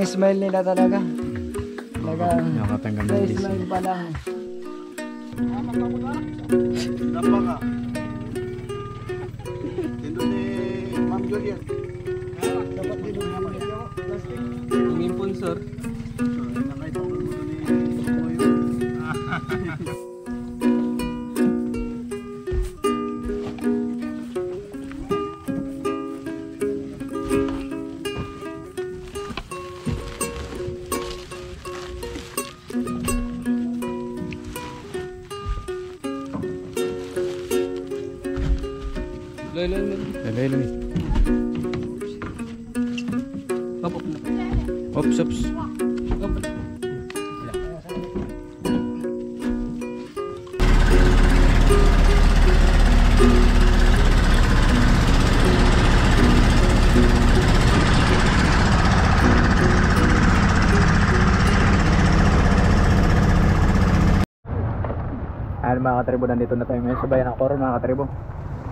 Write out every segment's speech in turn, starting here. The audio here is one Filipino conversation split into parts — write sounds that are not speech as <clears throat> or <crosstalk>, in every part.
yung, ka- smile nila talaga. Talaga, Nakatanggap ng blessing. smile pa lang. Napaka. Ito ni Ma'am Juliet. Dapat din yung plastic. Yung imponsor. Mga katribo, nandito na tayo ngayon sa bayan ng Coron mga katribo.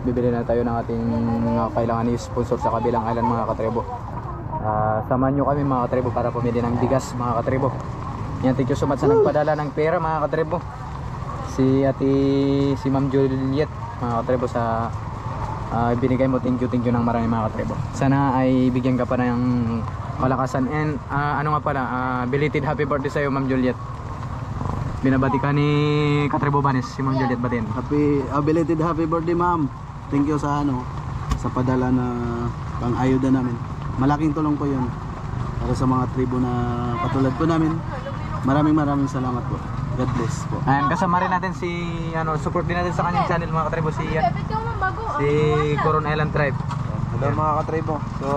Bibili na tayo ng ating mga kailangan i-sponsor sa kabilang island mga katribo. Ah, samahan nyo kami mga katribo para pumili ng bigas mga katribo. Yan, thank you so much sa nagpadala ng pera mga katribo. Si ati, si Ma'am Juliet mga katribo sa ah, binigay mo thank you thank you ng marami mga katribo. Sana ay bigyan ka pa ng malakasan and ah, ano nga pala, ah, belated happy birthday sa iyo Ma'am Juliet. Binabati ka ni Katribo Banis, si Ma'am Juliet Batin. Happy, uh, belated happy birthday ma'am. Thank you sa ano, sa padala na pang ayuda namin. Malaking tulong po yun para sa mga tribo na katulad po namin. Maraming maraming salamat po. God bless po. Ayan, kasama rin natin si, ano, support din natin sa kanyang channel mga katribo, si, yan, si Coron Island Tribe. Hello mga katribo. So,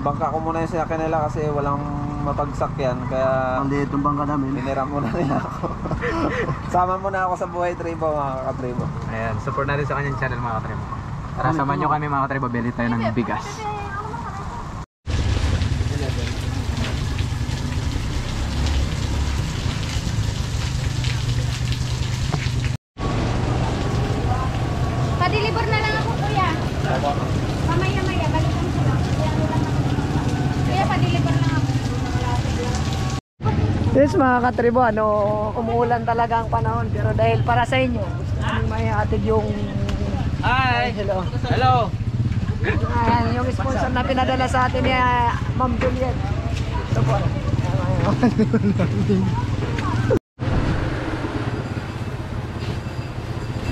bangka ko muna yung sa kanila kasi walang mapagsakyan kaya Ang liit ng bangka namin. pinira muna nila ako. <laughs> Sama muna ako sa buhay tribo mga katribo. Ayan, support natin sa kanyang channel mga katribo. Tara, samahan nyo kami mga katribo, bili tayo ng bigas. Pa-deliver na lang ako, kuya. Mamaya-maya, balikan ko lang. Kuya, ano lang ako. Kuya, pa-deliver lang ako. Yes mga katribo, ano, umuulan talaga ang panahon pero dahil para sa inyo, gusto namin may atid yung Hi! hello. Hello! Ayan, yung sponsor na pinadala sa atin ni ah, Ma'am Juliet. Ito po. <laughs>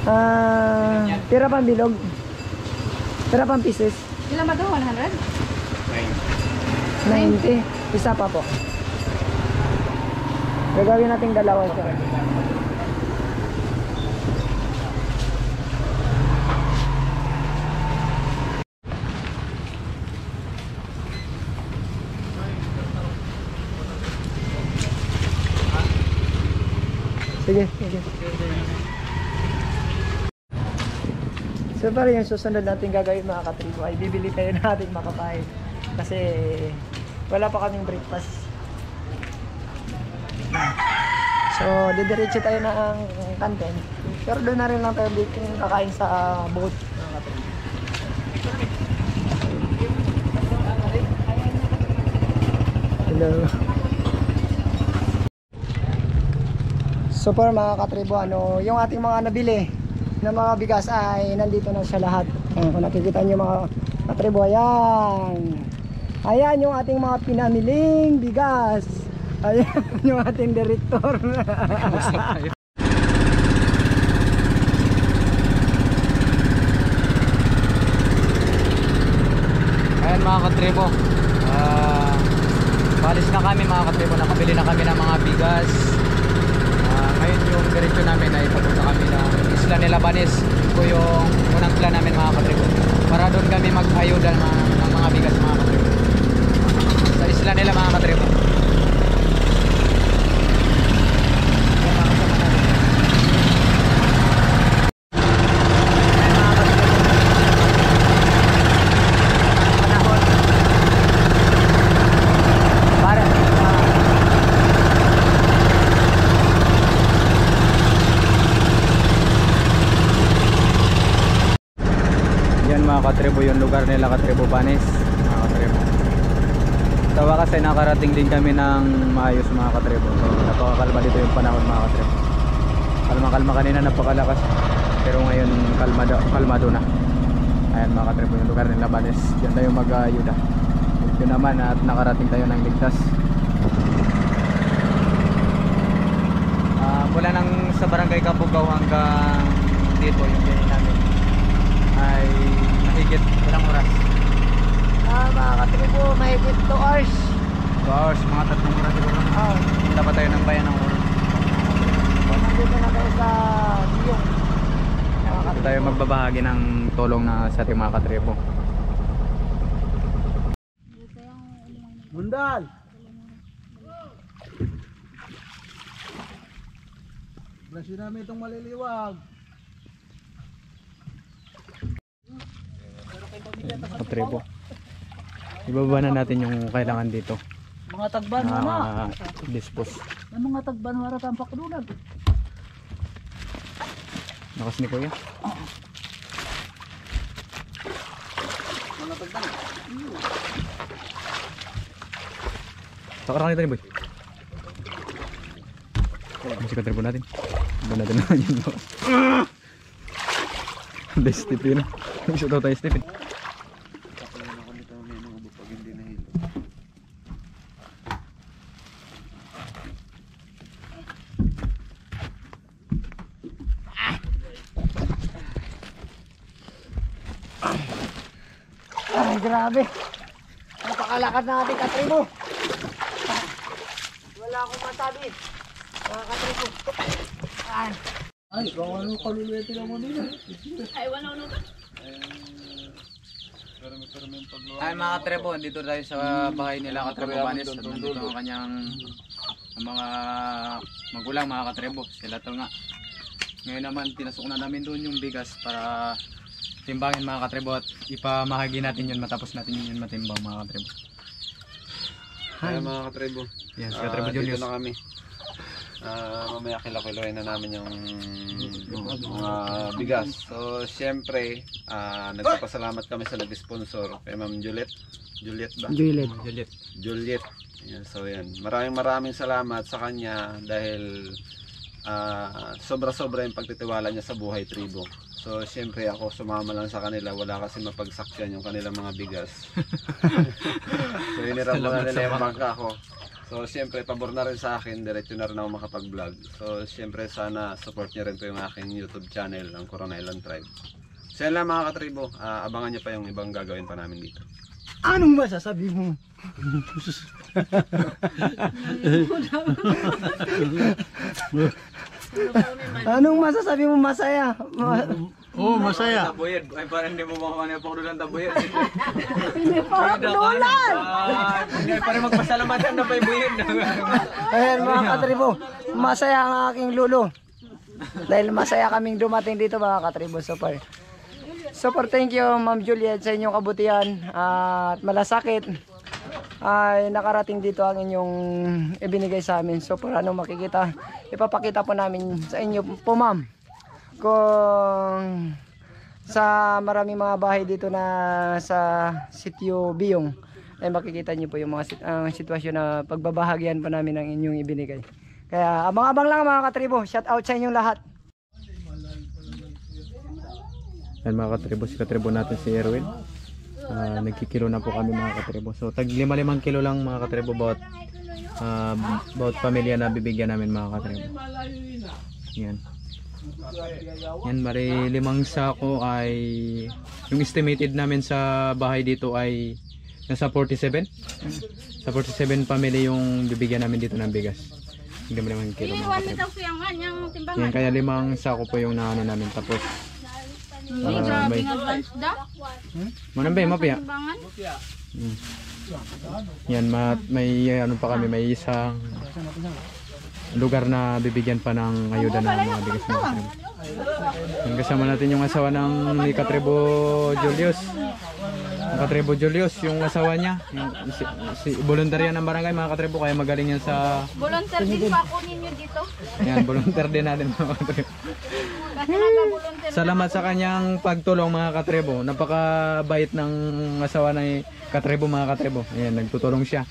Ah, tira pang bilog. Tira pang pieces. Ilan ba ito? 100? 90. Isa pa po. Gagawin nating dalawa siya. Sige, sige. So para yung susunod natin gagawin mga katribo ay bibili tayo <laughs> ng ating makapay kasi wala pa kaming breakfast. So didiretso tayo ng kantin pero doon na rin lang tayo bikin kakain sa boat mga katribo. Hello. So para mga katribo, ano, yung ating mga nabili na mga bigas ay nandito na siya lahat. Ayan, kung nakikita nyo mga katribo, ayan. Ayan yung ating mga pinamiling bigas. Ayan <laughs> yung ating direktor. Ayan mga katribo. Ah, palis na kami mga katribo. Nakabili na kami ng mga bigas. Ah, ngayon yung diretso namin ay papunta kami ng Isla Nila Banes. Ito yung unang plan namin mga katribo. Para doon kami mag-ayuda ng, ng mga bigas mga katribo. Sa Isla Nila mga katribo. Yan, mga kasama natin. Ayan, mga katribo. Panahon. Para, ah, Yan mga katribo yung lugar nila katribo Panis mga katribo Sa wakas ay nakarating din kami ng maayos mga katribo so, Napakakalma dito yung panahon mga katribo Kalma kalma kanina napakalakas. Pero ngayon kalmado, kalmado na. Ayan mga katribo yung lugar nila Panis Diyan tayo mag-ayuda. Yun naman at nakarating tayo ng ligtas. Ah, Mula nang sa barangay Kabugaw hanggang dito yung biyahe namin ay mahigit ilang oras Ah, mga katribo, mahigit 2 hours. 2 hours, mga tatlong oras siguro Ah, punta pa tayo ng bayan ng Oro so nandito na tayo sa Biyong. Mga Dito tayo magbabahagi ng tulong na sa ating mga katribo Mundal! Brasyo namin itong maliliwag. Katribo ibaba na natin yung kailangan dito Mga tagban na dispose Ang mga tagban wala tampak doon. nakas ni kuya Sakarang nito ni boy. Si katribo natin? Iba natin naman yun. Stephen. Gusto daw tayo, Stephen. Ay, grabe. Napakalakad na ating katribo. Wala akong masabi. Mga katribo. Ay. Ay mga katrebo, dito tayo sa bahay nila katrebo Banis at nandito ang kanyang ang mga magulang mga katrebo, sila to nga. Ngayon naman tinasok na namin doon yung bigas para timbangin mga katrebo at ipamahagi natin yun matapos natin yun matimbang mga katrebo. Kaya mga katribo. Yan, si ah, katrebo dito Julius. na kami. Ah, mamaya kilakiloy na namin yung mga bigas. So, syempre, ah, nagpapasalamat kami sa nag-sponsor kay Ma'am Juliet. Juliet ba? Juliet. Juliet. Juliet. Yan, so yan. Maraming maraming salamat sa kanya dahil ah, sobra-sobra yung pagtitiwala niya sa buhay tribo. So siyempre ako sumama lang sa kanila, wala kasi mapagsaksyan yung kanilang mga bigas. <laughs> so hinirap ko na nila yung bangka ko. So siyempre pabor na rin sa akin, diretso na rin ako makapag-vlog. So siyempre sana support niyo rin po yung aking YouTube channel, ang Corona Island Tribe. So yan lang mga katribo, Ah, abangan niyo pa yung ibang gagawin pa namin dito. Anong masasabi mo? <laughs> <laughs> Anong masasabi mo masaya? Ma- Oo, oh, masaya. Taboyed. Ay parang hindi mo makuha na yung ng taboyed. <laughs> Hindi pa lulan! Hindi parang magpasalamatan na pa yung buyid. Ayan mga katribo, masaya ang aking lulo. Dahil masaya kaming dumating dito mga katribo super. Super thank you Ma'am Juliet sa inyong kabutihan at malasakit ay nakarating dito ang inyong ibinigay sa amin. So para ano makikita, ipapakita po namin sa inyo po ma'am kung sa maraming mga bahay dito na sa sitio Biyong ay makikita niyo po yung mga sit- ang sitwasyon na pagbabahagian po namin ng inyong ibinigay. Kaya abang-abang lang mga katribo. Shout out sa inyong lahat. Yan mga katribo, si katribo natin si Erwin. Ah, nagkikilo na po kami mga katribo. So tag lima limang kilo lang mga katribo bawat ah, bawat pamilya na bibigyan namin mga katribo. Yan. Yan, bari limang sako ay yung estimated namin sa bahay dito ay nasa 47. Sa 47 family yung bibigyan namin dito ng bigas. Hindi mo naman kilo mga yung timbangan. Yan, kaya limang sako po yung naano namin. Tapos, Ah, grabe may- ng advance da. manambay, mapaya. Timbangan. Mm. Yan, ma may ano pa kami, may isang lugar na bibigyan pa ng ayuda na mga bigas katribo. Yan, kasama natin yung asawa ng ni Katribo Julius. Ang Katribo Julius, yung asawa niya. Yung, si, si, volunteer yan ng barangay mga katribo, kaya magaling yan sa... Volunteer din pa ako ninyo dito. Yan, volunteer din natin mga katribo. Nagka-volunteer. Salamat sa kanyang pagtulong mga katrebo. Napakabait ng asawa ni katrebo mga katrebo. Ayan, nagtutulong siya.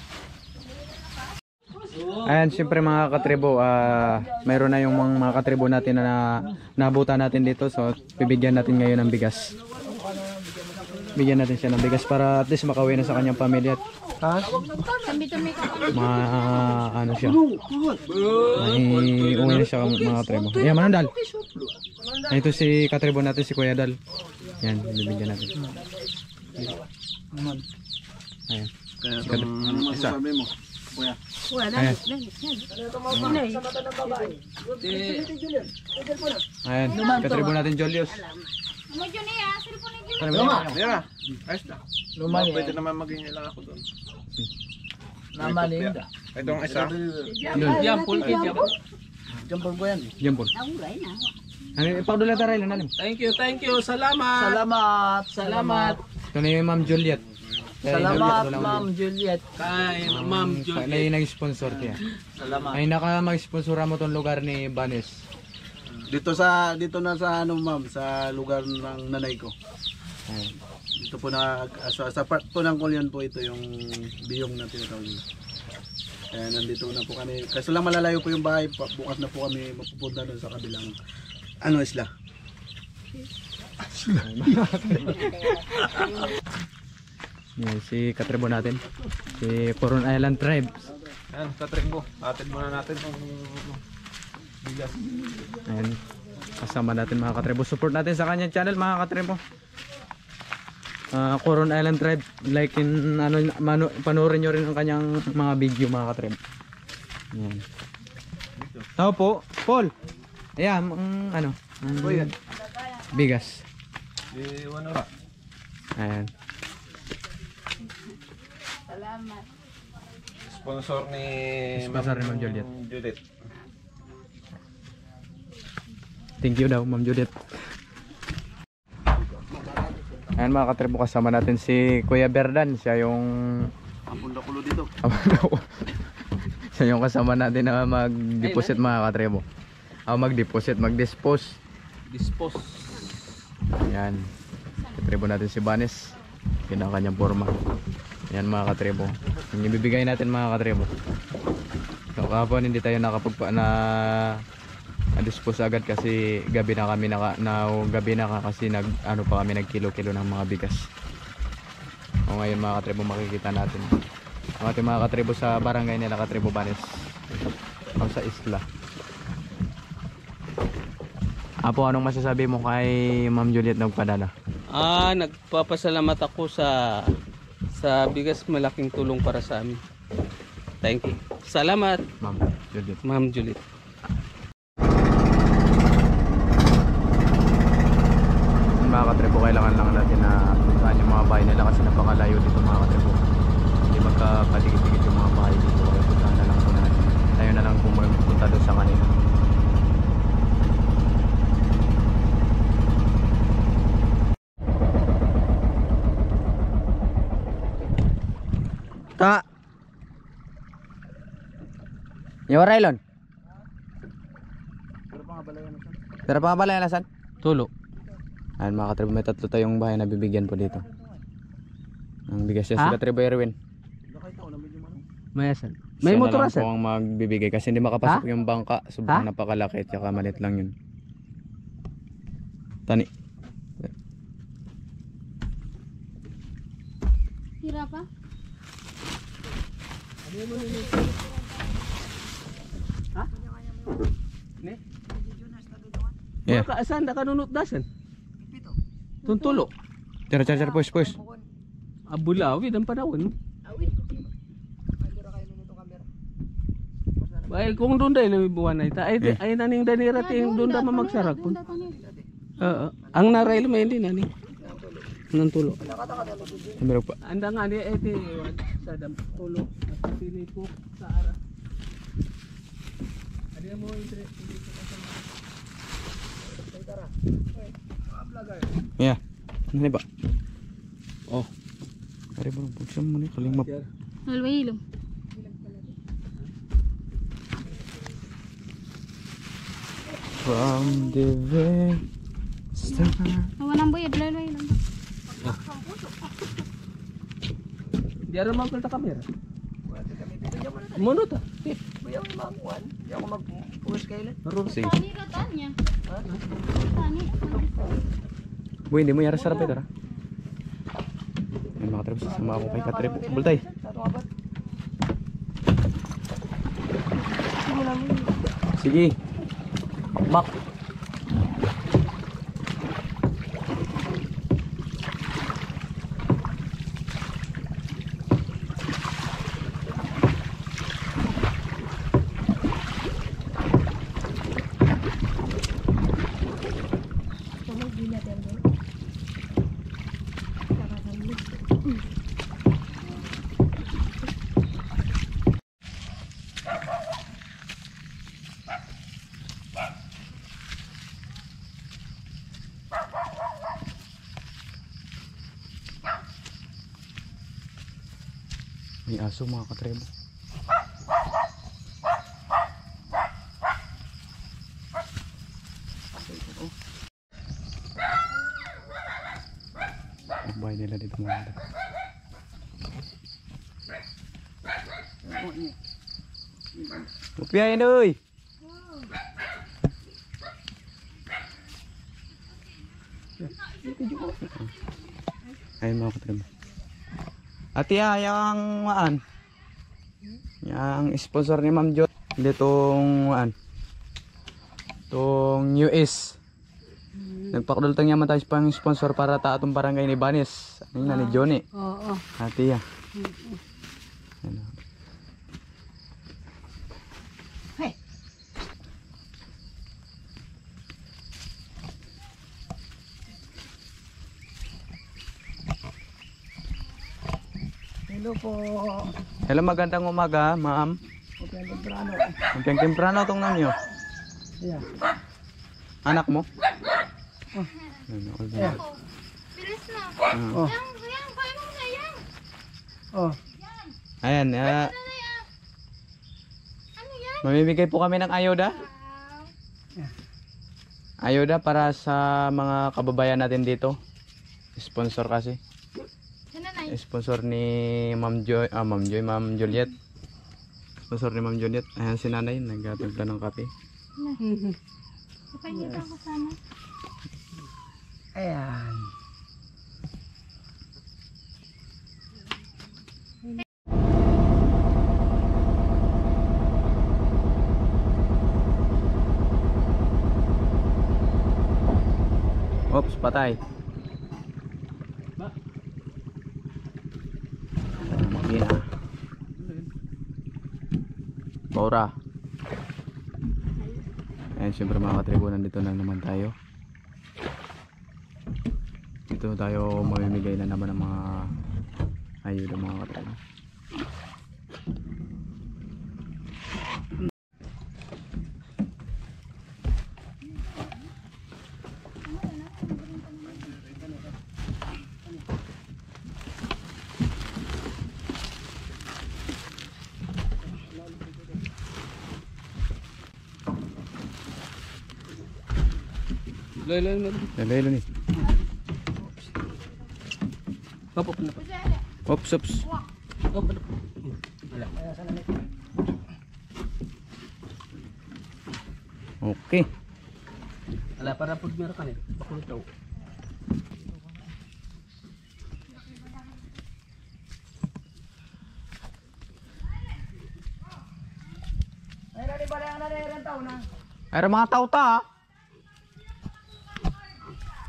Ayan, siyempre mga katrebo, ah mayroon na yung mga, mga katrebo natin na nabuta natin dito. So, bibigyan natin ngayon ng bigas. Bigyan natin siya ng bigas para at least makauwi na sa kanyang pamilya. Ha? Ma, ano siya. May uwi na siya mga katrebo. Ayan, manandal. Ay, ito si katrebo natin, si Kuya Dal. Yan, bibigyan natin. Ayan. Kaya itong ano masasabi mo? Kuya. Ayan. Ayan, katribo natin Julius. Mo yun eh, ah. Ni Ano ba? Mira, ayos na. Luman Pwede eh. naman maging ilang ako doon. Namalinda. Itong isa. Pulkit yan. Jampol ko yan. Po. Ano, ipagdula tayo lang nalim. Thank you, thank you. Salamat. Salamat. Salamat. Ito na yung Ma'am Juliet. Kaya Salamat, Juliet, Ma'am Juliet. Kay Ma'am Na yung nag-sponsor kaya. Salamat. Ay naka mag-sponsor mo tong lugar ni Banes. Dito sa dito na sa ano ma'am sa lugar ng nanay ko. Ayan. Dito po na sa, sa part po ng Kulyon po ito yung biyong na tinatawag nila. Kaya nandito na po kami. Kasi lang malalayo po yung bahay. Bukas na po kami mapupunta doon sa kabilang ano isla. Yan, si katribo natin. Si Coron Island Tribe. Yan, katribo. Atid muna natin. Ayan. Kasama natin mga katribo. Support natin sa kanyang channel mga katribo. Ah, Coron Island Tribe. Like in ano manu, panoorin nyo rin ang kanyang mga video mga katribo. Ayan. Tao po, Paul. Ayan, ang ano, ang bigas. Ayan. Salamat. Sponsor ni Sponsor ni Ma'am Juliet. Juliet. Thank you daw, Ma'am Judith. Ayan mga katribo, kasama natin si Kuya Berdan. Siya yung Ang pundakulo dito. siya yung kasama natin na mag-deposit mga katribo. Ah, mag-deposit, mag-dispose. Dispose. Ayan. Katribo natin si Banes. Yun ang kanyang forma. Ayan mga katribo. Yung ibibigay natin mga katribo. So kahapon hindi tayo nakapagpa na na-dispose agad kasi gabi na kami naka, na gabi na ka kasi nag ano pa kami nagkilo-kilo ng mga bigas. O ngayon mga katribo makikita natin. Ang ating mga katribo sa barangay nila katribo Banes. O sa isla. Apo, anong masasabi mo kay Ma'am Juliet nagpadala? Ah, nagpapasalamat ako sa sa bigas malaking tulong para sa amin. Thank you. Salamat, Ma'am Juliet. Ma'am Juliet. Mga katribo, kailangan lang natin na puntahan yung mga bahay nila kasi napakalayo dito mga katribo. Hindi magkapaligid-ligid yung mga bahay dito. Kaya puntahan na lang po natin. Tayo na lang kung magpunta doon sa kanila. Ta. Yung Raylon. Pero pa nga pala yan nasan? Tulo. Ayan mga katribo, may tatlo tayong bahay na bibigyan po dito. Ang bigas siya Ha? si Katribo Erwin. May Siya motor na lang asan? po ang magbibigay kasi hindi makapasok yung bangka. Sobrang napakalaki at saka malit lang yun. Tani. Tira pa? Yeah. Ka asan da kanunot dasan? Tuntulo. Tira, tira, tira, push, push. Abulawi dan panahon. Ay, kung doon dahil may buwan na ita. Ay, Eh. ay naning danira ting doon da mamagsarak po. Oo. Ang narail mo hindi nani. Nang tulo. Meron pa. Anda nga ni ete sa dam tulo. At pili ko sa ara. Adi mo intre. Yeah. Ano ba? Oh. Ari ba nang pugsa mo ni kalimap. Nalwahilom. From the very start. Nawa nang boy, nalwahilom. Di ara man kulta kamera. Mono ta. Eh, Kuya, may mga kuwan. Hindi ako mag-push kayo lang. Aro. Sige. Tani ratan niya. Tani. Boy, hindi mo yara sarap ito, ha? Ay, mga tribes, sama ako kay Katrib. Bultay. Sige. Mak. May aso mga katrebo. Ang bahay nila dito mga katrebo. Upiayin doy. Ayun mga katrebo. Ati ah, yung maan. Yang sponsor ni Ma'am Jo ditong maan. Tong US. Nagpakdultang yaman tayo pang sponsor para ta atong barangay ni Banis. Ano na ni Johnny. Oo. Ati ah. Ano. Hello po. Hello, magandang umaga, ma'am. Okay, ang temprano. Magkang temprano tong nanyo. Yeah. Anak mo? Oh. Ano, Yeah. Bilis na. Ah. Oh. Yang, yang, mo na. Oh. Ayan, ah, yan? Ano yan? mamimigay po kami ng ayuda. Ayuda para sa mga kababayan natin dito. Sponsor kasi. Sponsor ni Ma'am Joy, ah, Ma'am Joy, Ma'am Juliet. Sponsor ni Ma'am Juliet. Ayan si nanay, nagtimpla ng kape. Kapagita ko sana. Ayan. Oops, patay. Bora. Ayan, syempre mga katribo, nandito na naman tayo. Dito tayo mamimigay na naman ng mga ayuda mga katribo. Loy loy loy. Lalo ni. Papo pa na pa. Oops, oops. Oh, pa na. Okay. Ala para pud meron kan eh. Pakulo taw. Ay, nani ba lang na rin taon na? Ay, mga tao ta. ah.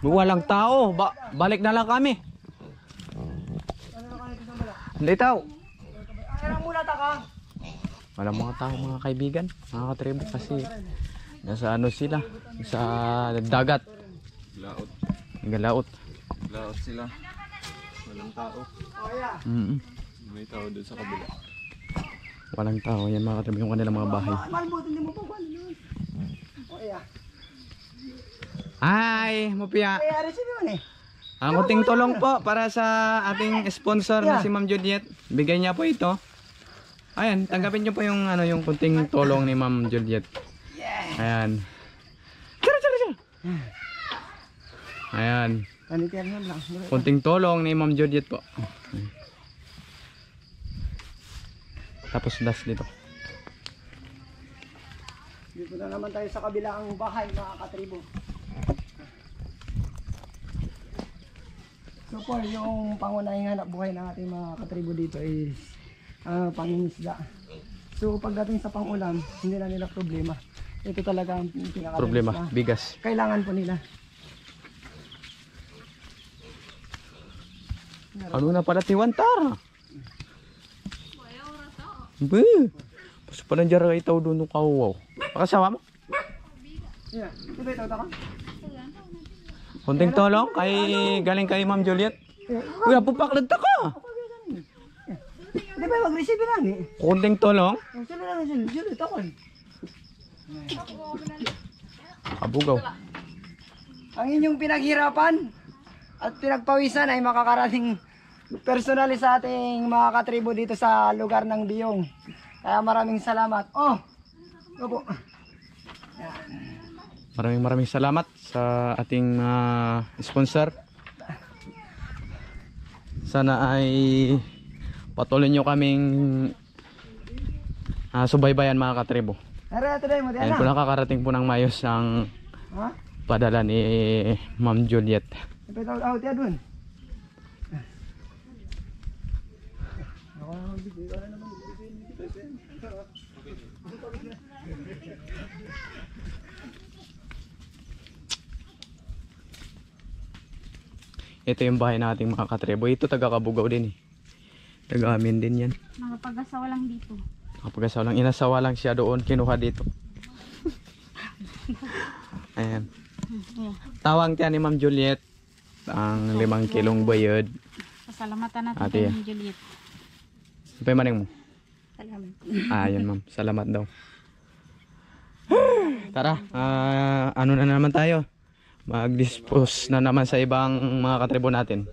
Walang tao. Ba balik na lang kami. Ka. walang mga tao mga kaibigan mga katribo kasi nasa ano sila sa dagat Laot. nagalaot Laot sila. Walang tao. mm May tao doon sa kabila. walang tao yan mga katribo yung kanilang mga bahay Malbot, hindi mo pa kuhan yun. O iya. Hi, Mupia. Kaya rin siya yun eh. Ang kunting tulong po para sa ating sponsor na si Ma'am Juliet. Bigay niya po ito. Ayan, tanggapin niyo po yung ano yung kunting tulong ni Ma'am Juliet. Ayan. Tira, tira, tira. Ayan, Panitiyan lang. kunting tulong ni Ma'am Juliet po. Tapos das dito. Dito na naman tayo sa kabilang bahay mga katribo. So po, yung pangunahing hanap buhay ng ating mga katribo dito is uh, pangingisda. So pagdating sa pangulam, hindi na nila problema. Ito talaga ang pinaka Problema, bigas. Kailangan po nila. Ano na pala tiwantara? Be. Pas pala jara itaw doon ng kawaw. Pakasawa mo? Yeah. Ito ba ito ka? Kunting tulong kay galing kay Ma'am Juliet. Uy, pupaklad ta ka. Di ba mag-receive lang eh? Kunting tulong. Sila lang sila, sila ito ko. Kabugaw. Ang inyong pinaghirapan at pinagpawisan ay makakarating personally sa ating mga katribo dito sa lugar ng Biyong. Kaya maraming salamat. Oh! Opo. Maraming maraming salamat sa ating mga sponsor. Sana ay patuloy nyo kaming ah, subaybayan mga katribo. Ayan po nakakarating po ng mayos ang padala ni Ma'am Juliet. Ipit out out ya dun. Ito yung bahay nating mga katribo. Ito taga Kabugaw din eh. Taga amin din yan. Mga pag-asawa lang dito. Kapag asawa lang, inasawa lang siya doon, kinuha dito. <laughs> Ayan. Tawang tiyan ni Ma'am Juliet ang limang kilong bayad. Pasalamatan natin Ate. kay Juliet. Ito yung maning mo. Salamat. Ah, yun ma'am. <laughs> Salamat daw. Tara, ah, ano na naman tayo? Mag-dispose na naman sa ibang mga katribo natin.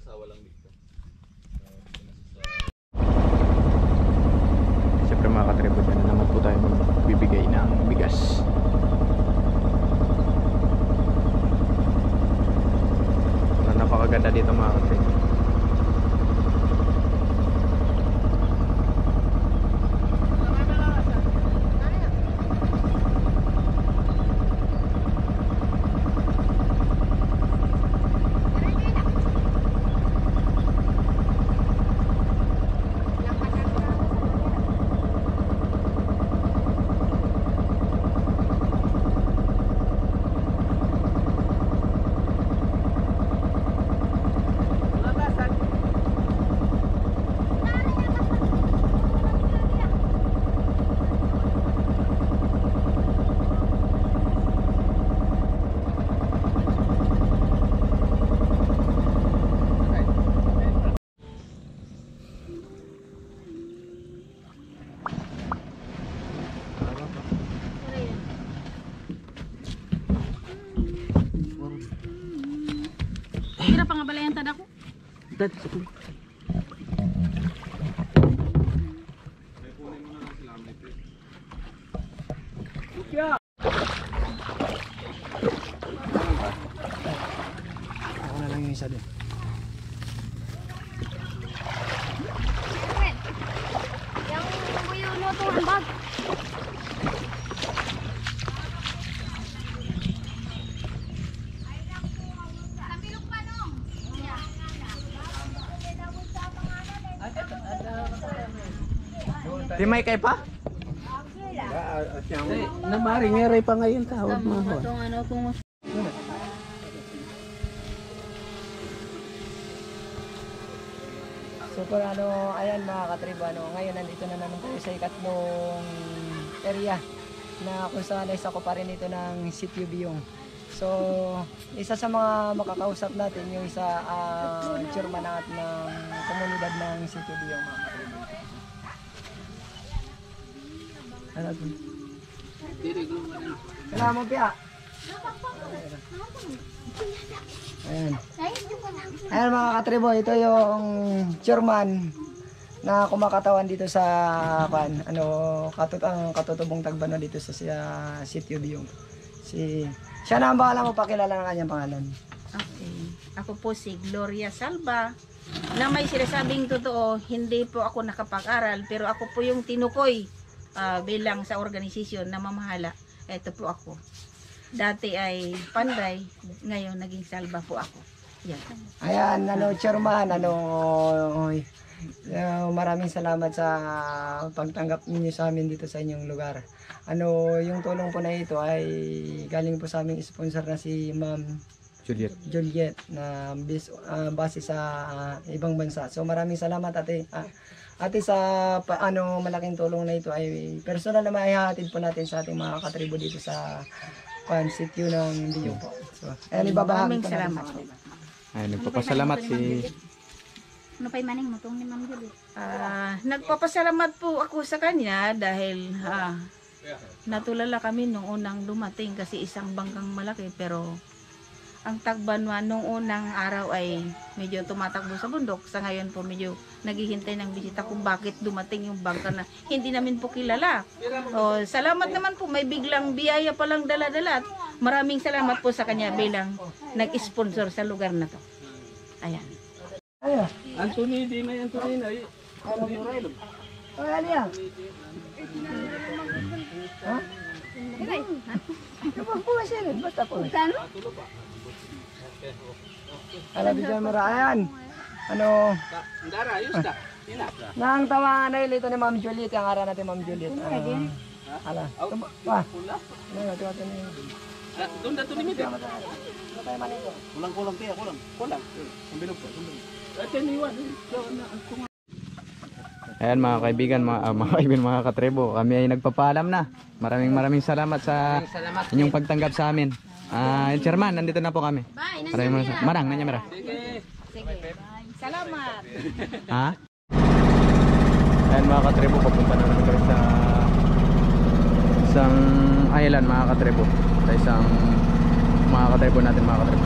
Siyempre mga katribo dyan na naman po tayo magbibigay ng bigas. Na napakaganda dito mga katribo. Ako na lang yung isa din. Yang buyo mo to handbag. Timay kay pa? Namaringeray pa ngayon tawag mo. Itong ano kung So kung ano, ayan mga katribo, ano, ngayon nandito na naman tayo sa ikatlong area na kung saan isa ko pa rin ito ng Sitio Biyong. So, isa sa mga makakausap natin, yung isa uh, chairman at ng komunidad ng Sitio Biyong mga to? Kailangan mo, Pia. Ayan. Ayan mga katribo, ito yung chairman na kumakatawan dito sa kan ano katut ang katutubong tagbano dito sa, sa Sitio Biyong. Si siya na ang bahala mo pakilala ng kanyang pangalan. Okay. Ako po si Gloria Salva. Na may sinasabing totoo, hindi po ako nakapag-aral, pero ako po yung tinukoy ah, bilang sa organisasyon na mamahala. Ito po ako. Dati ay panday, ngayon naging salba po ako. Yan. Ayan, ano chairman, ano oy, uh, maraming salamat sa pagtanggap ninyo sa amin dito sa inyong lugar. Ano, yung tulong po na ito ay galing po sa aming sponsor na si Ma'am Juliet. Juliet na bis, ah, base sa ah, ibang bansa. So maraming salamat ate. Ah, ate sa pa, ano malaking tulong na ito ay personal na maihahatid po natin sa ating mga katribo dito sa sitio ng Biyo po. So, ayan ibabahagi natin salamat. Ay, nagpapasalamat si Ano pa'y maning mo ni Ma'am Julie? Ah, nagpapasalamat po ako sa kanya dahil ah, natulala kami nung unang dumating kasi isang bangkang malaki pero ang tagbanwa nung unang araw ay medyo tumatakbo sa bundok. Sa ngayon po medyo naghihintay ng bisita kung bakit dumating yung bangka na hindi namin po kilala. O, salamat naman po, may biglang biyaya palang dala-dala maraming salamat po sa kanya bilang nag-sponsor sa lugar na to. Ayan. Ano? Anthony, di may Anthony na. eh. Oh, ano yan? Ha? Ano siya? Basta po. Alam mo mo ayan. Ano, Dara, ayos ka. Ina. nang tawa na ito ni Ma'am Juliet, ang araw natin Ma'am Juliet. Ah, ala. Pa. Ano, ito ni. Ah, Doon na to. Ano tayo manito? Kulang-kulang tiya, kulang. Kulang. Ate ni Juan. Ayan mga kaibigan, mga, ah, mga kaibigan, mga katrebo, kami ay nagpapaalam na. Maraming maraming salamat sa inyong pagtanggap sa amin. Ah, chairman, nandito na po kami. Bye. Maraming salamat. Marang, nanya mara. Sige. Sige. Bye. Salamat. <laughs> Ha? Ayan mga katrebo, papunta na naman kami sa isang island mga katrebo. Sa isang mga katrebo natin mga katrebo.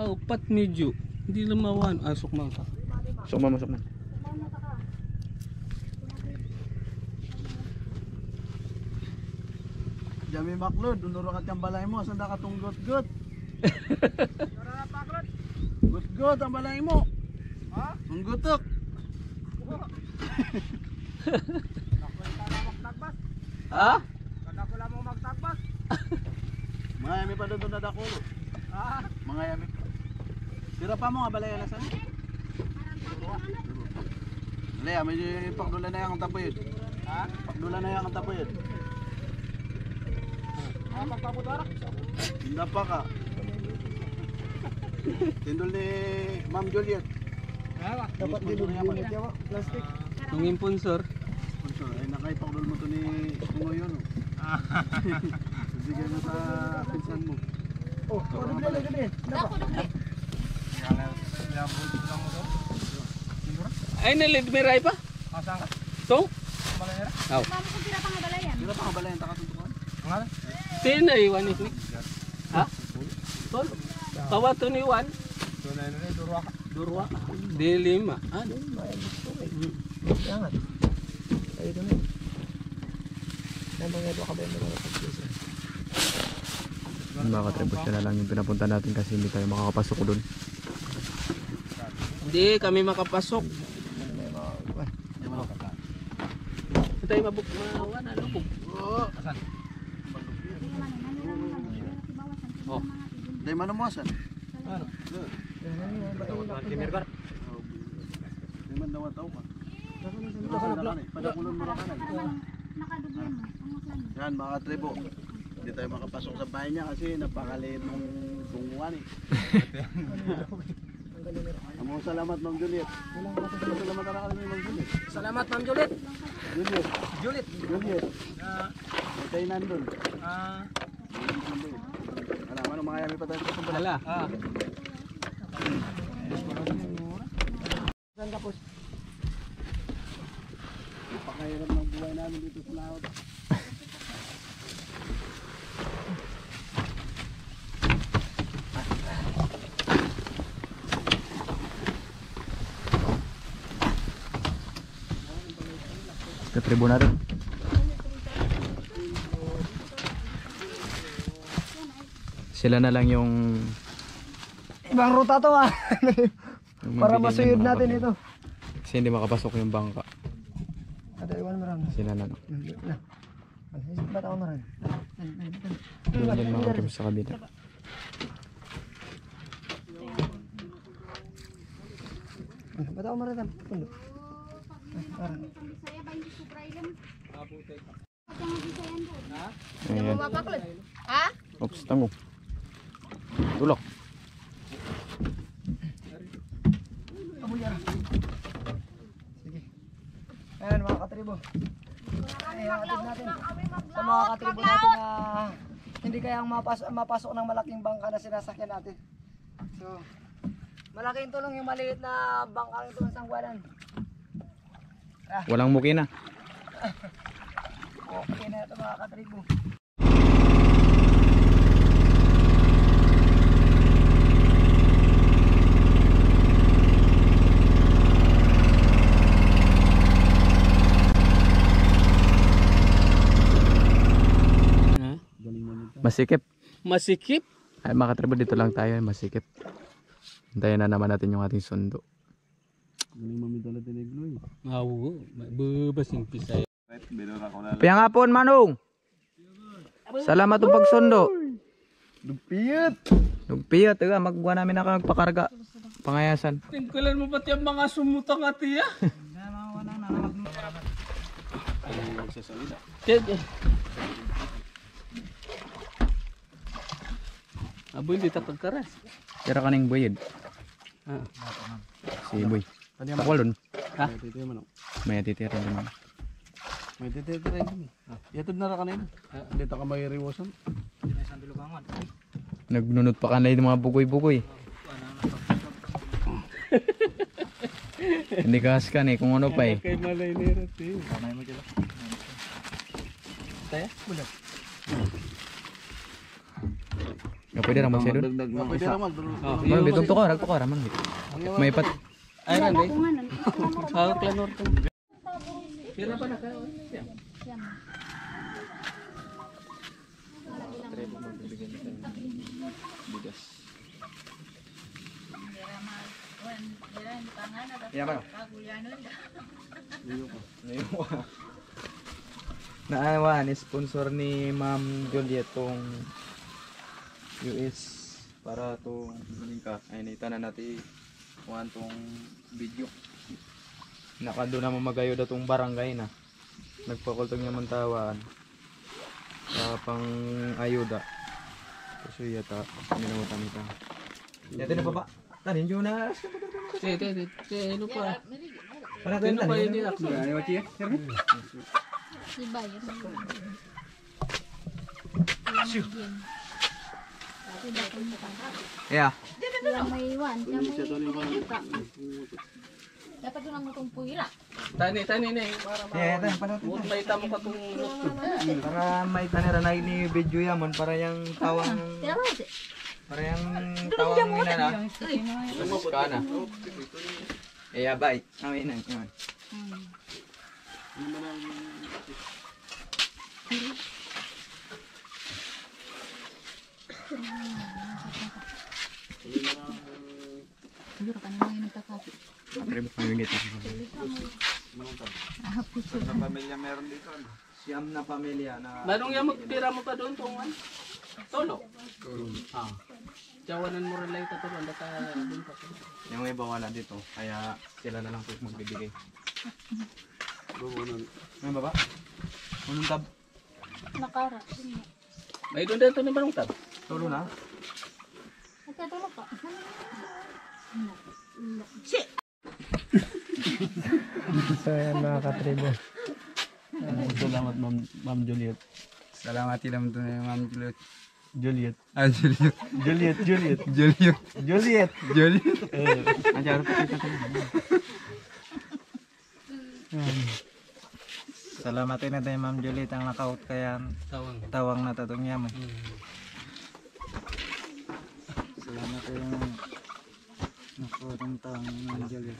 Oh, pat medyo. Hindi lumawan. Asok mga ka. Sukman mo, sukman. Jami maklod, dunuro ka tiyang balay mo, sanda ka tong gut-gut. Gut-gut ang balay mo. Ha? Ang gutok. Ha? Mga yami pa doon na dako. Ha? Mga yami pa. Tira pa mo nga balay alasan. Dali, ah, medyo pakdula na yung tapoy. Ha? Pakdula na yung tapoy. Ah, pagpaputara? Hindi pa ka. Tindol ni Ma'am Juliet. Dapat din yung plastic. Nung imponsor. Sponsor, ay nakaipakdol mo to ni Tungo yun. Oh. <laughs> Bigay mo sa pinsan mo. Oh, ano ba ano ba? Ay, nalidmiray pa? Asan ka? To? Aw. Tira pa ka balay ang takatuntukan? Tina iwan ni. Ha? Tol. Tawa to ni Juan. Durwa. Di lima. Ah, di. Yangat. Ay, ito na. Nandang ito ka ba yung mga pag-isa? Mga katrebo, siya na lang yung pinapunta natin kasi hindi tayo makakapasok doon. Hindi kami makapasok. Hindi tayo mabuk mawan ano po. Oh. Manamuasan. Ano? Di man daw tao ka. Padakulon mo na. Yan mga tribo. Hindi tayo makapasok sa bahay niya kasi napakaliit ng tunguan eh. <laughs> Amo salamat Ma'am Juliet. Salamat na kami Ma'am Juliet. Salamat, Ma'am Juliet. Juliet. Juliet. Juliet. Tay nandun. Ah, Ano, ano mga yami pa tayo sa wala. Ah. Napakahirap ng buhay namin dito sa laot. Katribo natin. Sila na lang yung Ibang ruta to ah. Para masuyod natin kapatid. ito. Kasi hindi makapasok yung bangka. Ate, iwan mo rin. Sila na lang. Na. Ba't ako mo rin? Yun din mga katribo sa kabila. Ba't ako mo rin? Pundo. Parang. Ayan. Oops, tango. Ayan mga katribo. Ay, hatid natin. Sa mga katribo natin na hindi kayang mapas mapasok ng malaking bangka na sinasakyan natin. So, malaking tulong yung maliit na bangka nito sa Sangwanan. Walang muki na. <laughs> Okay na ito mga katribo. Masikip. Masikip. Ay, mga katribo, dito lang tayo. Masikip. Hintayin na naman natin yung ating sundo. Galing mamito na tiniglo eh. Awo, bubasing pisay. Binura ko na Piyangapon, Manong! Salamat ang pagsundo. Lupiyot! Nagpiyat, taga, magwa namin na magpakarga. Pangayasan. Tingkulan mo ba't yung mga sumutang ati ya? Kaya Abo hindi takagkaras. Tira ka ng buyid. Ah. Si Boy. Takwalon. Ha? Titira man. May atitira naman. May titira rin kami. Yatod na ra kanina. Dito ka may rewasan. Nagnunod pa ka na yung mga bukoy-bukoy. <laughs> Hindi ka haskan eh, kung ano pa eh. Kay malay ni Rati. Nga pwede lang magsiya doon. Mo. Pwede naman. Ano, bitong to ka, ragto ka, raman. May pat. Ay, Randy. Ah, klanor to. Kira pa na ka? Iya pa. Naawa ni sponsor ni Ma'am Juliet tong US para to ka ay nita na natin kuhan tong video. Nakado na mamagayo da tong barangay na. Nagpakultong niya mantawan. Sa pang ayuda. Kasi yata minamutan ita. Yata na baba. Tanin jo na. Te, te, te, te, ano pa? Para Ano pa yun din ako? Yeah. may iwan. Siya may kita. Dapat doon ang mutong puwira. Tani, tani na eh. Yeah, yeah, para Huwag may tamo ka para may tanira na ni video yamon para yung tawang para yung tawang ina na. Mas kana. Eh abay. Amin na. Amin. Siguro ka naman yung nagkakapi. Pero kami gito. Sa pamilya meron dito. Siyam na pamilya na Manong yung magpira mo ka doon tong ano? Tolo. Ah. Jawanan mo rin lang ito tolo. Anda ka doon pa. yung iba wala dito. Kaya sila na lang po magbibigay. Ano baba? Unong tab? Nakara. May doon dito ni Manong Tab. Tulo na? Nagkatulo pa. So ayan mga katribo. Salamat Ma'am Ma'am Juliet. Salamat naman to na Ma'am Juliet. Juliet. Ah, Juliet. Juliet, Juliet. Juliet. Juliet. Juliet. Andiyan pa kita Salamatin natin Ma'am Juliet ang nakaut kaya Tawang. tawang na tatong yaman. Salamat yung nakaut ang tawang ni Ma'am Juliet.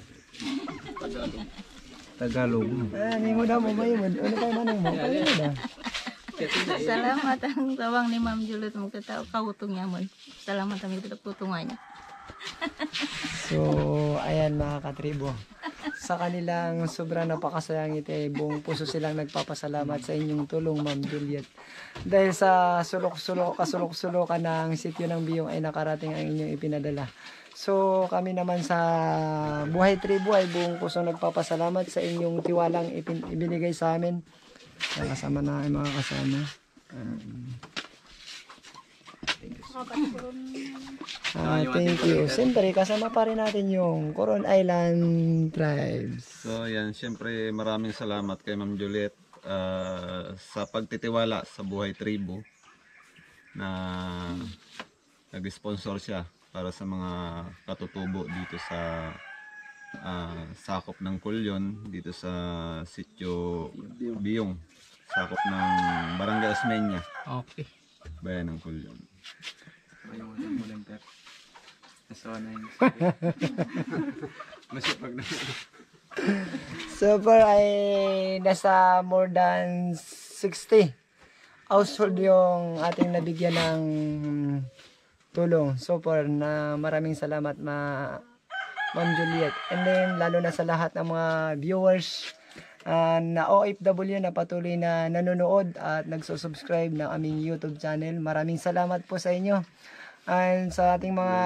Tagalog. Ah, hindi mo daw mo may mo. Ano kayo manong mo? Kayo mo na. Salamat ang tawang ni Ma'am Juliet mo kita kautong yamon. Salamat ang putungan niya. So, ayan mga katribo. Sa kanilang sobrang napakasayang ite, buong puso silang nagpapasalamat sa inyong tulong, Ma'am Juliet. Dahil sa sulok-sulok, kasulok-sulokan ng sityo ng Biyong ay nakarating ang inyong ipinadala. So, kami naman sa Buhay Tribo ay buong puso nagpapasalamat sa inyong tiwalang ipin- ibinigay sa amin. Kasama na ang mga kasama. Ah, thank you. Siyempre, kasama pa rin natin yung Coron Island Tribes. So yan, syempre maraming salamat kay Ma'am Juliet ah, sa pagtitiwala sa Buhay Tribo na nag-sponsor siya para sa mga katutubo dito sa ah, sakop ng Kulyon, dito sa sityo Biyong, sakop ng Barangay Osmeña, Okay. bayan ng Kulyon. Masipag <laughs> na. So ay nasa more than 60 household yung ating nabigyan ng tulong. So far na maraming salamat ma Ma'am Juliet. And then lalo na sa lahat ng mga viewers ah, na OFW na patuloy na nanonood at nagsusubscribe ng aming YouTube channel. Maraming salamat po sa inyo. And sa ating mga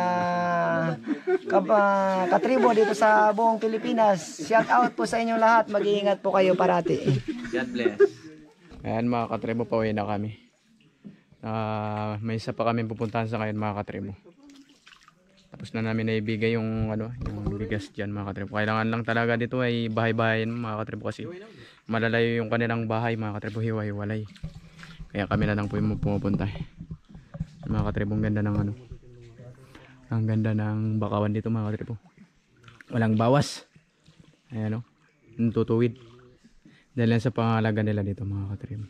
kap- katribo dito sa buong Pilipinas, shout out po sa inyong lahat. Mag-iingat po kayo parati. God bless. Ayan mga katribo, pauwi na kami. Ah, may isa pa kami pupuntahan sa ngayon mga katribo. Tapos na namin naibigay yung ano, yung bigas diyan mga katribo. Kailangan lang talaga dito ay bahay-bahay mga katribo kasi malalayo yung kanilang bahay mga katribo hiwa-hiwalay. Kaya kami na lang po yung pumupunta. Mga katribo, ang ganda ng ano. Ang ganda ng bakawan dito mga katribo. Walang bawas. Ayan o. Ang tutuwid. Dahil yan sa pangalaga nila dito mga katribo.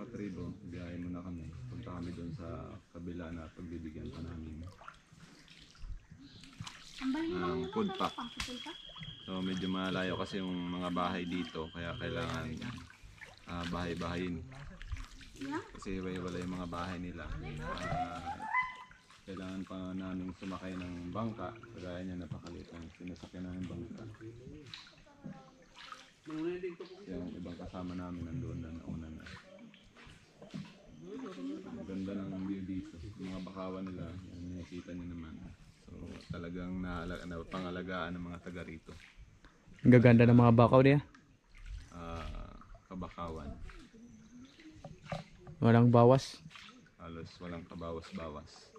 Katribo, biyahe muna kami. Punta kami doon sa kabila na pagbibigyan pa namin ng food pack. So medyo malayo kasi yung mga bahay dito kaya kailangan ah, bahay-bahayin. Kasi iba-iba yung mga bahay nila. Ah, kailangan pa namin sumakay ng bangka. Kagaya niya napakalit ang sinasakyan namin bangka. Yung ibang kasama namin nandoon na nauna na. Ganda ng view dito. Mga bakawan nila, yung nakikita niyo naman. So talagang naala- na, pangalagaan ng mga taga rito. Ang gaganda ng mga bakaw niya. Ah, kabakawan. Walang bawas. Halos walang kabawas-bawas.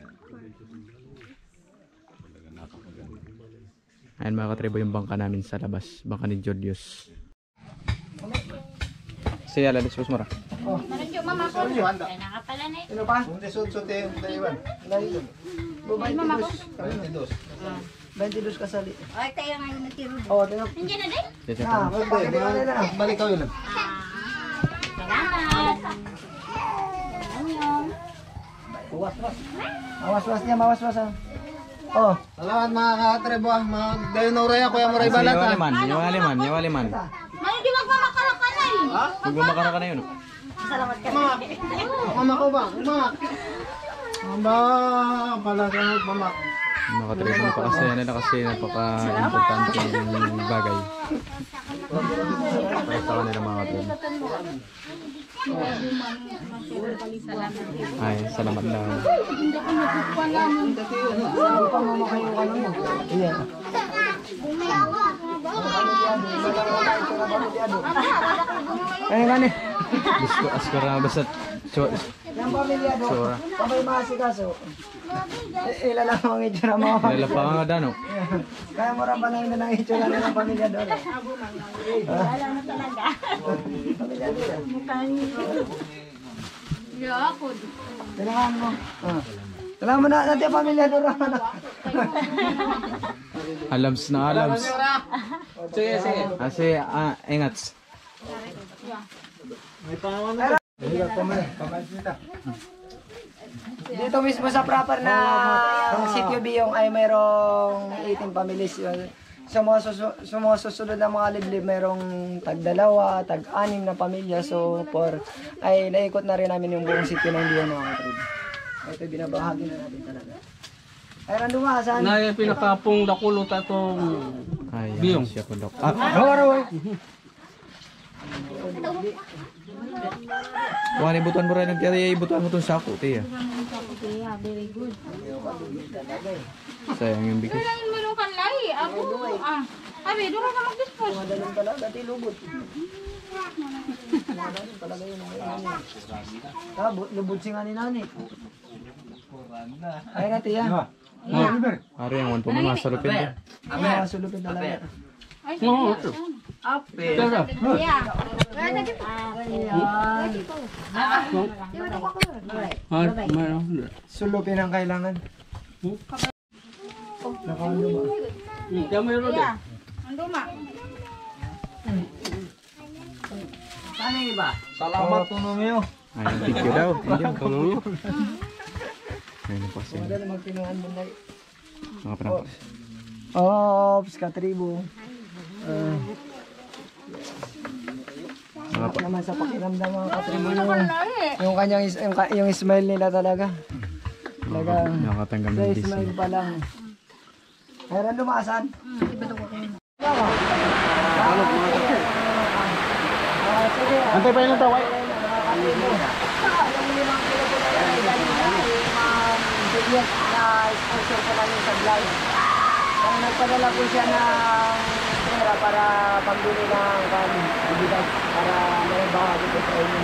Yan. Talaga napakaganda. Ayan mga katribo yung bangka namin sa labas. Bangka ni Julius. Siya lalis pus mara. Manadyo mama ko. Ay nakapala na eh. Ano pa? Hindi sud-sud yung Taiwan. Bubay Mama ko. 22 kasali. Ay tayo ngayon natiro. Oh, tingnan. Nandiyan na din. Ah, bakit na na? Balik kayo lang. Salamat. Annyeong. Mawas-was niya, mawas-was ah. Oh, Salamat mga katribo ah. Mga dayunuray ako yung maray balat ah. Yawaliman, yawaliman, yawaliman. Manadyo magmamakalakanay. Huwag bumakara ka na yun. Mama ko ba? Mama. Mama, pala ka mama. Mga katribo, napakasaya nila kasi napaka-importante yung bagay. Para sa kanila mga katribo. Ay, salamat daw. iya. Ay, nga ni. Gusto askara na basta so, Yung pamilyado, Sura. pabay masikaso. Eh, Ila lang ang itsura mo. nila pa nga dano. Kaya mo rin ba na yun ang itsura ng pamilyado? Yeah, ako. Kailangan mo. Ah. Kailangan mo na natin ang pamilyado rin. <laughs> Alams na alams. Sige, sige. Kasi ah, ingats. Dito mismo sa proper na sitio Biyong ay mayroong 18 families. Sa mga susu- sa mga susunod na mga liblib, mayroong tag-dalawa, tag-anim na pamilya. So, for, ay naikot na rin namin yung buong sitio ng Biyong mga katrib. Ito, binabahagi na natin talaga. Ay, saan? Na yung pinakapong dakulot atong Ay, Biyong. siya ko dok. Ah, Horo! wala ni butuan mo rin ng tiyan, ibutuan mo tong sako, tiya. Very good. Sayang yung bigas. Kailangan mo nung kanlay. Ako, ah. Abi, doon ka mag-dispose. Madaling talaga, tilubot. Madaling talaga <laughs> yun. Bu- lubot si nga ni nani. Ay, nati yan. Ari ang one po mga salupin din. Ang mga sulupin talaga. Oo. Tara. Yeah. Ah, mayroon. Sulupin ang kailangan. Hmm, Kaya mayroon din. Ang duma. Salamat po numiyo. Ayun, thank you daw. Thank you. Tulungan <laughs> mo. Ayun po siya. Madali magpinuhan mo na. Mga panahon. Ops, katribo. Uh, Mga pa. naman sa pakiramdam mga katribo yung, yung kanyang is- yung, yung smile nila talaga. Talaga. Nakatanggap Sa ng DC. smile pa lang. Meron lumasan? Antay pa yun ang taway. Juliet na sponsor ko namin sa vlog. Ang nagpadala po siya ng pera para pambili ng kan, bibigas para may bahagi ko sa inyo.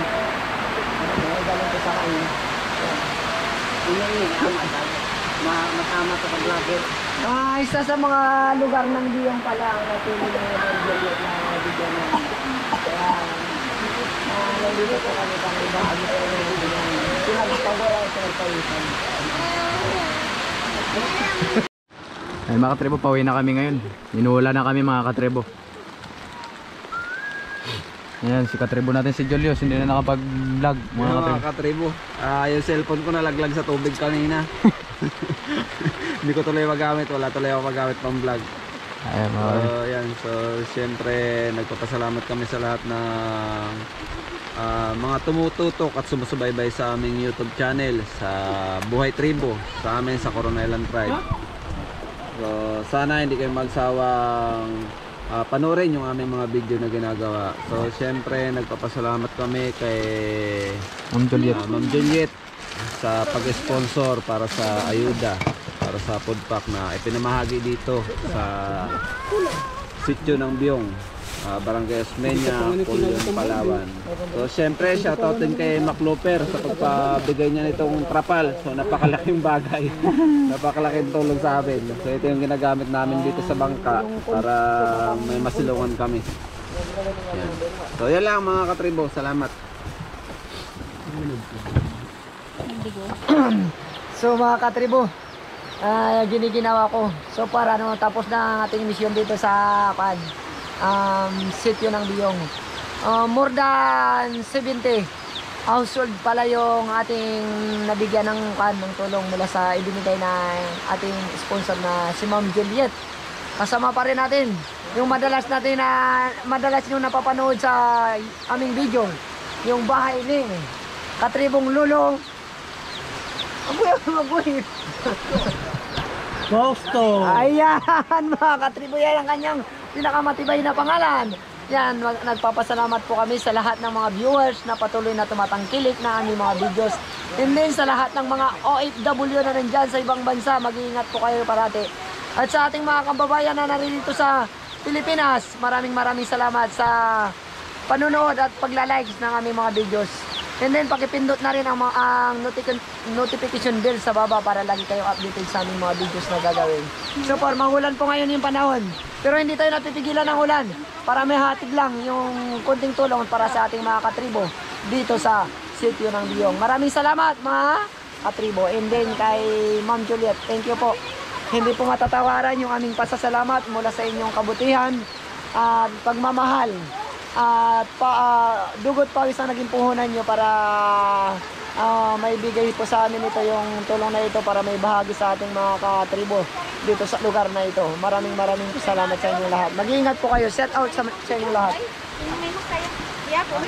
May galing ko sa kanya. Masama sa vlogger. Ah, isa sa mga lugar ng Diyong pala ang napili ng ng Juliet na bigyan ng kaya ah, nandito po kami pang ibahagi sa inyo. Pinagpagawa sa nagpawisan. Ay mga katrebo, pauwi na kami ngayon. Inuula na kami mga katrebo. Ayan, si katrebo natin si Julius, hindi na nakapag-vlog mga Mga katrebo. katribo, ah, yung cellphone ko nalaglag sa tubig kanina. <laughs> Hindi ko tuloy magamit, wala tuloy ako magamit pang vlog. Ayan mga So, yan. So, siyempre, nagpapasalamat kami sa lahat ng ah, mga tumututok at sumusubaybay sa aming YouTube channel sa Buhay Tribo, sa amin sa Coronelan Tribe. So, sana hindi kayo magsawang ah, panoorin yung aming mga video na ginagawa. So, siyempre, nagpapasalamat kami kay Ma'am Juliet. Ah, Ma'am Juliet sa pag-sponsor para sa ayuda para sa food pack na ipinamahagi dito sa sityo ng Biong ah, Barangay Osmeña, Pulyon, Palawan. So syempre shoutout din kay Macloper sa pagpabigay niya nitong trapal. So napakalaking bagay. <laughs> napakalaking tulong sa amin. So ito yung ginagamit namin dito sa bangka para may masilungan kami. Yan. So yan lang mga katribo. Salamat. <clears throat> So mga katribo, ah giniginawa ko. So para no, tapos na ang ating mission dito sa kan, um, sitio ng Biyong. Ah, more than 70 household pala yung ating nabigyan ng kan ng tulong mula sa ibinigay na ating sponsor na si Ma'am Juliet. Kasama pa rin natin yung madalas natin na madalas yung napapanood sa aming video yung bahay ni Katribong Lulo Agoy, agoy. Gusto. Ayan, mga katribo, yan ang kanyang pinakamatibay na pangalan. Yan, nagpapasalamat po kami sa lahat ng mga viewers na patuloy na tumatangkilik na aming mga videos. And then sa lahat ng mga OFW na nandyan sa ibang bansa, mag-iingat po kayo parati. At sa ating mga kababayan na naririto sa Pilipinas, maraming maraming salamat sa panunood at pagla-likes ng aming mga videos. And then pakipindot na rin ang, mga, ang notification, bell sa baba para lagi kayong updated sa aming mga videos na gagawin. So for mahulan po ngayon yung panahon. Pero hindi tayo napipigilan ng ulan para may hatid lang yung kunting tulong para sa ating mga katribo dito sa sitio ng Biyong. Maraming salamat mga katribo. And then kay Ma'am Juliet, thank you po. Hindi po matatawaran yung aming pasasalamat mula sa inyong kabutihan at pagmamahal at pa, ah, dugot pawis ang naging puhunan nyo para ah, may bigay po sa amin ito yung tulong na ito para may bahagi sa ating mga katribo dito sa lugar na ito. Maraming maraming salamat sa inyo lahat. Mag-iingat po kayo. Set out sa, sa inyo lahat. May kayo. Yeah, po.